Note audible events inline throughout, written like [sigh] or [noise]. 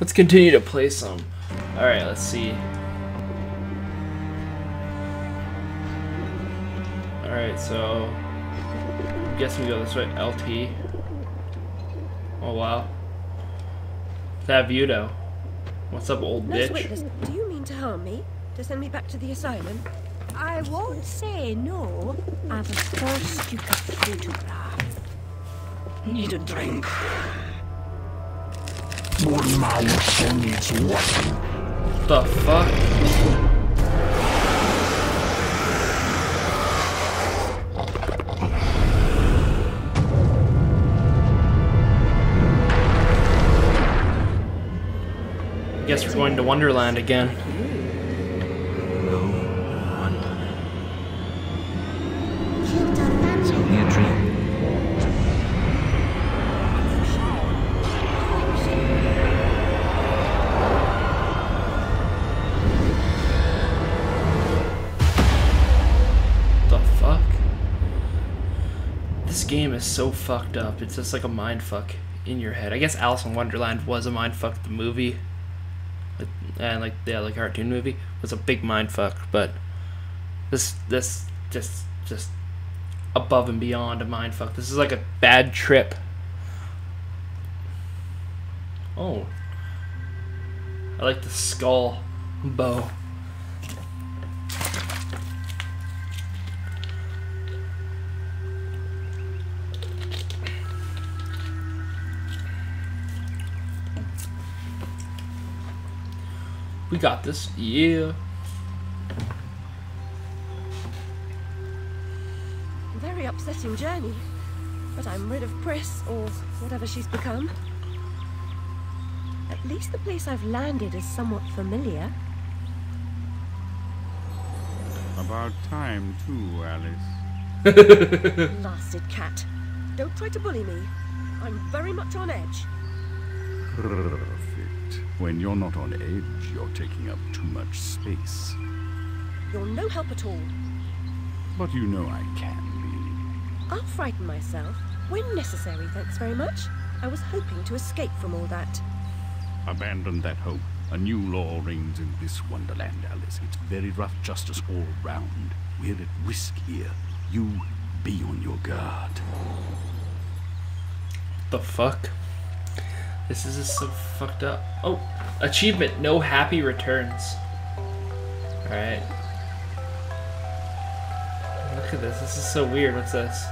Let's continue to play some. Alright, let's see. Alright, so... I'm guessing we go this way. LT. Oh, wow. That view, though. What's up, old Nurse bitch? Witless, do you mean to harm me? To send me back to the asylum? I won't say no. I've first you could photograph. Need a drink. The fuck? Guess we're going to Wonderland again. Is so fucked up. It's just like a mind fuck in your head. I guess Alice in Wonderland was a mind fuck. The movie, Like, and like yeah, like cartoon movie was a big mind fuck. But this this just just above and beyond a mind fuck. This is like a bad trip. Oh, I like the skull bow. We got this. Yeah. Very upsetting journey. But I'm rid of Pris, or whatever she's become. At least the place I've landed is somewhat familiar. About time, too, Alice. [laughs] Blasted cat. Don't try to bully me. I'm very much on edge. Perfect. When you're not on edge, you're taking up too much space. You're no help at all. But you know I can be. I'll frighten myself when necessary, thanks very much. I was hoping to escape from all that. Abandon that hope. A new law reigns in this wonderland, Alice. It's very rough justice all round. We're at risk here. You be on your guard. The fuck? This is just so fucked up. Oh, achievement, no happy returns. Alright. Look at this, this is so weird. What's this?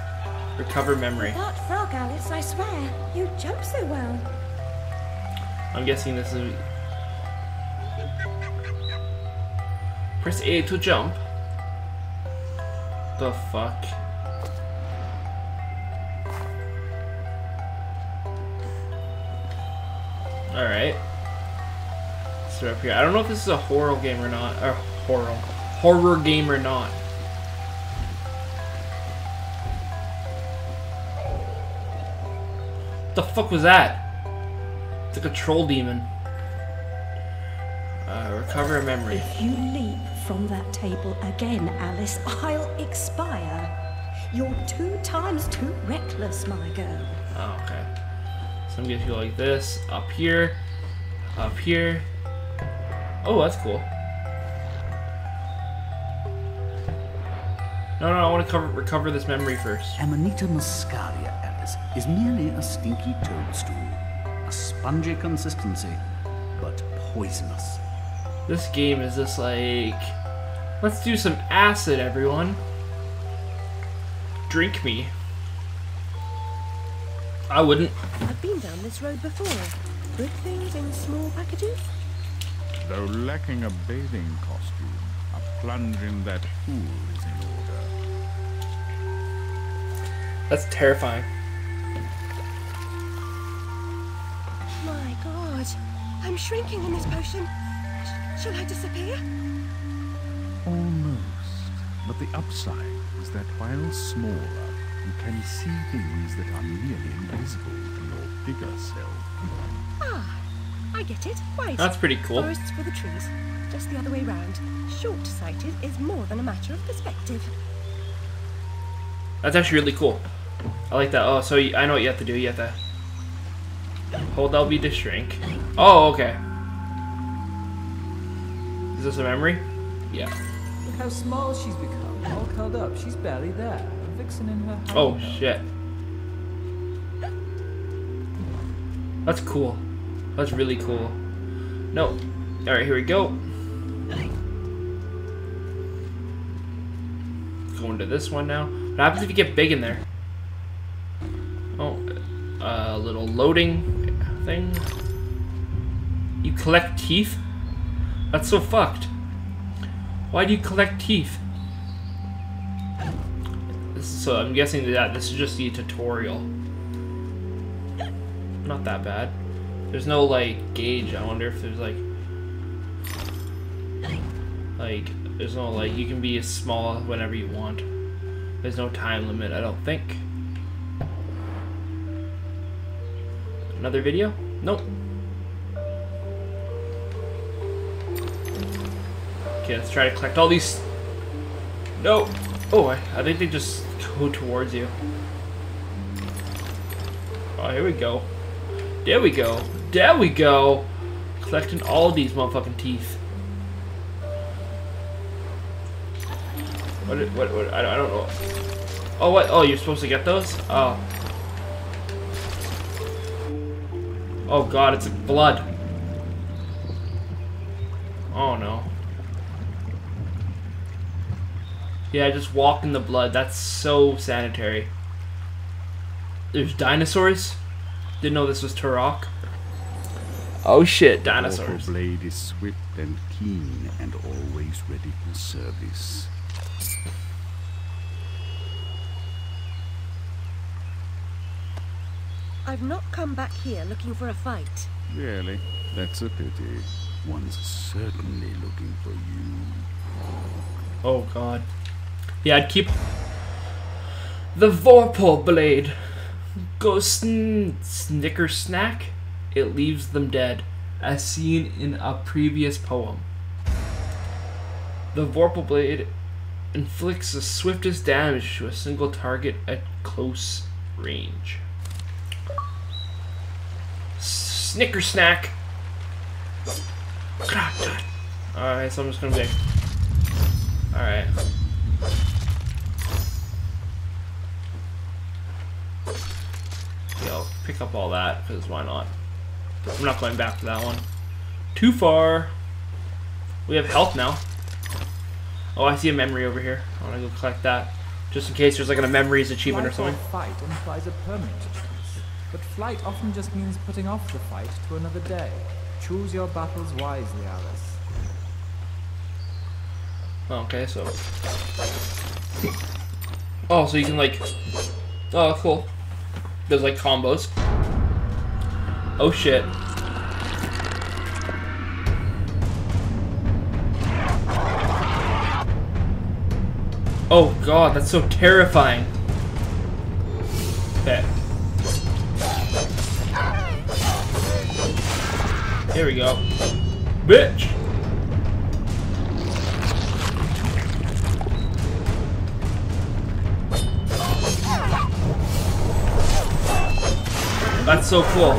Recover memory. That frog, Alice, I swear. You jump so well. I'm guessing this is. Press A to jump. The fuck? Alright. So up here. I don't know if this is a horror game or not. Or horror. Horror game or not. The fuck was that? It's like a troll demon. Uh, recover a memory. If you leap from that table again, Alice, I'll expire. You're two times too reckless, my girl. Oh, okay. So I'm gonna go like this, up here, up here. Oh, that's cool. No, no, I want to cover, recover this memory first. Amanita muscaria, Alice, is merely a stinky toadstool. A spongy consistency, but poisonous. This game is just like, let's do some acid, everyone. Drink me. I wouldn't. I've been down this road before. Good things in small packages? Though lacking a bathing costume, a plunge in that pool is in order. That's terrifying. My god. I'm shrinking in this potion. Sh- shall I disappear? Almost. But the upside is that while smaller, you can see things that are nearly invisible to your bigger self. Ah, I get it. Right. That's pretty cool. Forests for the trees. Just the other way round. Short-sighted is more than a matter of perspective. That's actually really cool. I like that. Oh, so you, I know what you have to do. You have to Hold LB to shrink. Oh, okay. Is this a memory? Yeah. Look how small she's become, all curled up. She's barely there. A vixen in her Oh hiding hole. shit. That's cool. That's really cool. No. Alright, here we go. Going to this one now. What happens if you get big in there? Oh, uh, a little loading thing. You collect teeth? That's so fucked. Why do you collect teeth? So I'm guessing that this is just the tutorial. Not that bad. There's no like gauge. I wonder if there's like like there's no like you can be as small whenever you want. There's no time limit. I don't think. Another video? Nope. Okay, let's try to collect all these. No. Oh, I, I think they just go towards you. Oh, here we go. There we go. There we go. Collecting all these motherfucking teeth. What? What? what I, don't- know. Oh, what? Oh, you're supposed to get those? Oh. Oh God, it's blood. Oh no. Yeah, just walk in the blood. That's so sanitary. There's dinosaurs. Didn't know this was Turok. Oh shit, Your dinosaurs. blade is swift and keen and always ready for service. I've not come back here looking for a fight. Really? That's a pity. One's certainly looking for you. Oh god. Yeah, I'd keep the Vorpal blade. Go sn- snicker snack. It leaves them dead, as seen in a previous poem. The Vorpal blade inflicts the swiftest damage to a single target at close range. Snicker snack. Alright, so I'm just gonna be. Alright. Yeah, I'll pick up all that, because why not? I'm not going back to that one. Too far. We have health now. Oh, I see a memory over here. I want to go collect that. Just in case there's like a memories achievement or something. fight implies a permanent choice. But flight often just means putting off the fight to another day. Choose your battles wisely, Alice. Okay, so. Oh, so you can like. Oh, cool. There's like combos. Oh shit. Oh god, that's so terrifying. Okay. Here we go. Bitch! That's so cool.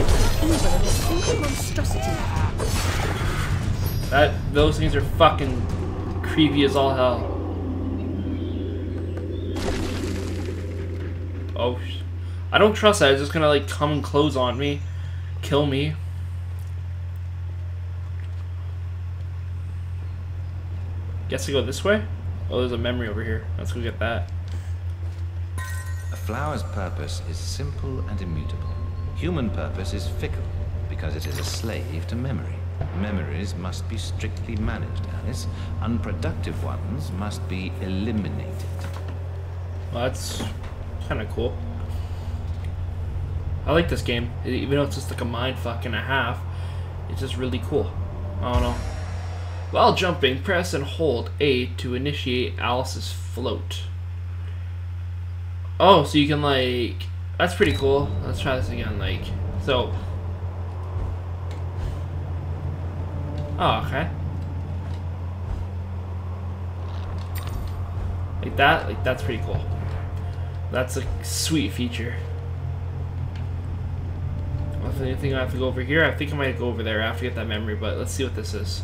That those things are fucking creepy as all hell. Oh, I don't trust that. It's just gonna like come and close on me, kill me. Guess I go this way. Oh, there's a memory over here. Let's go get that. A flower's purpose is simple and immutable. Human purpose is fickle because it is a slave to memory. Memories must be strictly managed, Alice. Unproductive ones must be eliminated. Well, that's kind of cool. I like this game, even though it's just like a mind fuck and a half. It's just really cool. I don't know. While jumping, press and hold A to initiate Alice's float. Oh, so you can like. That's pretty cool. Let's try this again. Like, so. Oh, okay. Like that, like that's pretty cool. That's a sweet feature. I think I have to go over here. I think I might go over there after I get that memory, but let's see what this is.